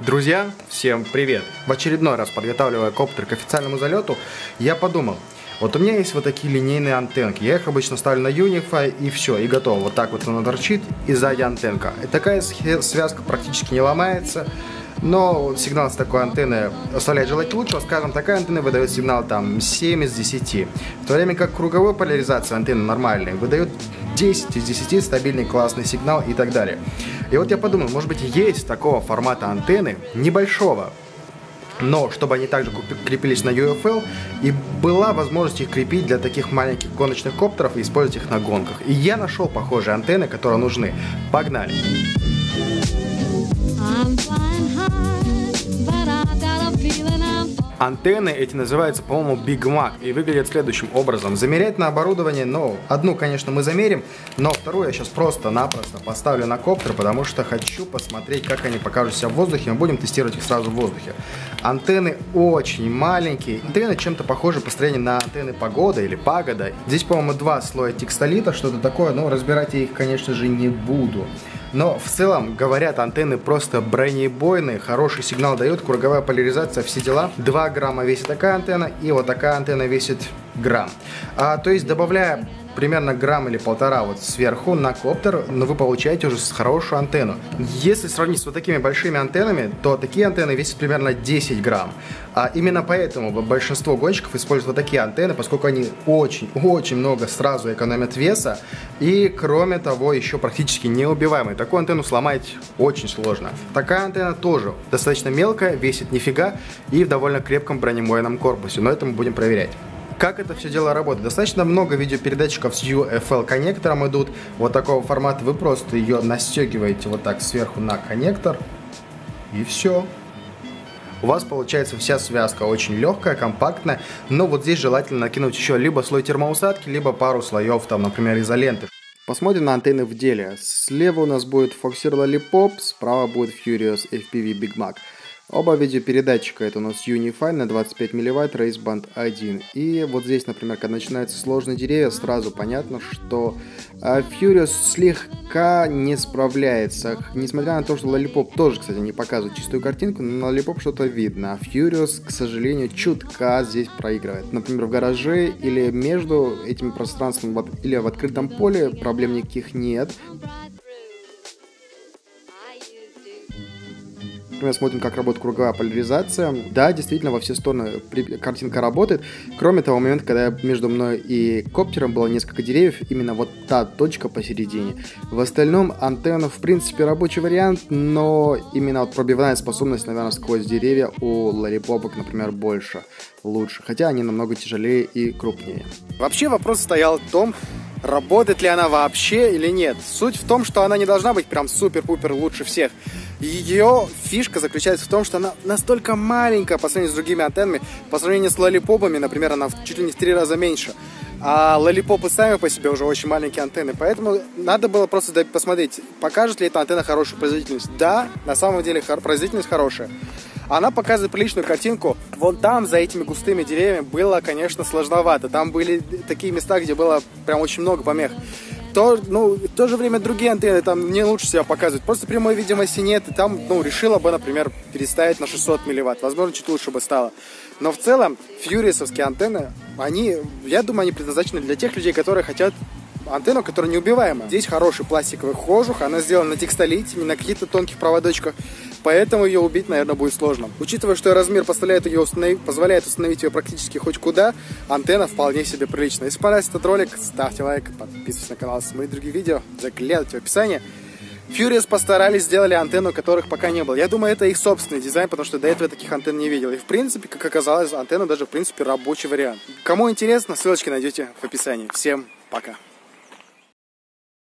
Друзья, всем привет! В очередной раз подготавливая коптер к официальному залету, я подумал, вот у меня есть вот такие линейные антенки. Я их обычно ставлю на Unify и все, и готово. Вот так вот она торчит, и сзади антенка. И такая связка практически не ломается. Но сигнал с такой антенны оставляет желать лучшего. Скажем, такая антенна выдает сигнал там 7 из 10. В то время как круговой поляризация антенны нормальной выдает 10 из 10 стабильный классный сигнал и так далее. И вот я подумал, может быть есть такого формата антенны, небольшого, но чтобы они также крепились на UFL, и была возможность их крепить для таких маленьких гоночных коптеров и использовать их на гонках. И я нашел похожие антенны, которые нужны. Погнали! I'm Антенны эти называются, по-моему, Big Mac и выглядят следующим образом. Замерять на оборудование, ну, одну, конечно, мы замерим, но вторую я сейчас просто-напросто поставлю на коптер, потому что хочу посмотреть, как они покажут себя в воздухе. Мы будем тестировать их сразу в воздухе. Антенны очень маленькие. Антенны чем-то похожи по строению на антенны погода или пагода. Здесь, по-моему, два слоя текстолита, что-то такое, но разбирать я их, конечно же, не буду. Но в целом, говорят, антенны просто бронебойные, хороший сигнал дают, круговая поляризация, все дела. 2 грамма весит такая антенна, и вот такая антенна весит грамм. А, то есть, добавляя примерно грамм или полтора вот сверху на коптер, но вы получаете уже хорошую антенну. Если сравнить с вот такими большими антеннами, то такие антенны весят примерно 10 грамм. А именно поэтому большинство гонщиков используют вот такие антенны, поскольку они очень-очень много сразу экономят веса и, кроме того, еще практически неубиваемые. Такую антенну сломать очень сложно. Такая антенна тоже достаточно мелкая, весит нифига и в довольно крепком бронебойном корпусе, но это мы будем проверять. Как это все дело работает? Достаточно много видеопередатчиков с UFL коннектором идут. Вот такого формата. Вы просто ее настегиваете вот так сверху на коннектор. И все. У вас получается вся связка очень легкая, компактная, но вот здесь желательно накинуть еще либо слой термоусадки, либо пару слоев, там, например, изоленты. Посмотрим на антенны в деле. Слева у нас будет Foxeer Lollipop, справа будет Furious FPV Big Mac. Оба видеопередатчика это у нас Unify на 25 милливатт Raceband 1. И вот здесь, например, когда начинаются сложные деревья, сразу понятно, что а, Furious слегка не справляется. Несмотря на то, что Lollipop тоже, кстати, не показывает чистую картинку, но на Lollipop что-то видно. А Furious, к сожалению, чутка здесь проигрывает. Например, в гараже или между этими пространствами или в открытом поле проблем никаких нет. Например, смотрим, как работает круговая поляризация. Да, действительно, во все стороны картинка работает. Кроме того момента, когда между мной и коптером было несколько деревьев, именно вот та точка посередине. В остальном антенна, в принципе, рабочий вариант, но именно вот пробивная способность, наверное, сквозь деревья у ларипопок, например, больше, лучше. Хотя они намного тяжелее и крупнее. Вообще вопрос стоял в том, работает ли она вообще или нет. Суть в том, что она не должна быть прям супер-пупер лучше всех. Ее фишка заключается в том, что она настолько маленькая по сравнению с другими антеннами, по сравнению с лолипопами, например, она чуть ли не в три раза меньше. А лолипопы сами по себе уже очень маленькие антенны, поэтому надо было просто посмотреть, покажет ли эта антенна хорошую производительность. Да, на самом деле производительность хорошая. Она показывает приличную картинку. Вон там, за этими густыми деревьями, было, конечно, сложновато. Там были такие места, где было прям очень много помех то, ну, в то же время другие антенны там не лучше себя показывают. Просто прямой видимости нет, и там, ну, решила бы, например, переставить на 600 милливатт. Возможно, чуть лучше бы стало. Но в целом, фьюрисовские антенны, они, я думаю, они предназначены для тех людей, которые хотят антенну, которая неубиваемая. Здесь хороший пластиковый кожух, она сделана на текстолите, не на каких-то тонких проводочках, поэтому ее убить, наверное, будет сложно. Учитывая, что размер позволяет, ее установить, позволяет установить ее практически хоть куда, антенна вполне себе приличная. Если понравился этот ролик, ставьте лайк, подписывайтесь на канал, смотрите другие видео, заглядывайте в описании. Furious постарались, сделали антенну, которых пока не было. Я думаю, это их собственный дизайн, потому что до этого таких антенн не видел. И в принципе, как оказалось, антенна даже в принципе рабочий вариант. Кому интересно, ссылочки найдете в описании. Всем пока!